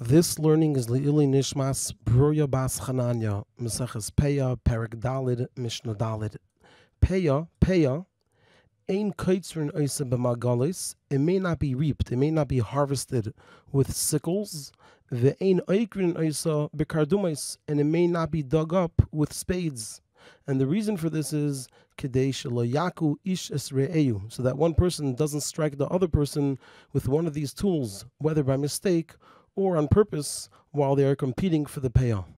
This learning is Le'ili Nishmas Bruria Bas Chananya, Meseches Peah, Perek Dalid, Mishnah Dalid. Peah, Peah, Ein Kaitzrin Oisa B'Magalis, it may not be reaped, it may not be harvested with sickles, The Ein Oikrin Oisa and it may not be dug up with spades. And the reason for this is Kadesh Yaku Ish Esre'eu, so that one person doesn't strike the other person with one of these tools, whether by mistake or on purpose while they are competing for the payoff.